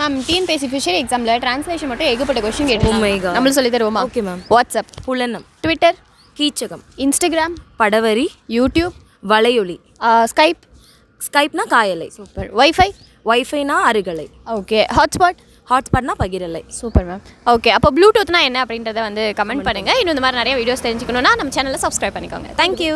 Ma'am TNPSC fishery எக்ஸாமில் translation மட்டும் ஏகப்பட்ட கொஸ்டின் oh my கேட்டு நம்மளும் சொல்லி தருவோமா? ஓகே மேம் வாட்ஸ்அப் புலனம் ட்விட்டர் கீச்சகம் இன்ஸ்டாகிராம் படவரி யூடியூப் வலையொலி ஸ்கைப் ஸ்கைப்னா காயலை. சூப்பர் ஒய்ஃபை ஒய்ஃபைனா அருகலை. ஓகே ஹாட்ஸ்பாட் ஹாட்ஸ்பாட்னா பகிரலை. சூப்பர் மேம் ஓகே அப்போ ப்ளூடூத்னா என்ன அப்படின்றத வந்து கமெண்ட் பண்ணுங்கள் இன்னும் இந்த மாதிரி நிறைய வீடியோஸ் தெரிஞ்சுக்கணும்னா நம்ம சேனலை சப்ஸ்கிரைப் பண்ணிக்கோங்க. தேங்க்யூ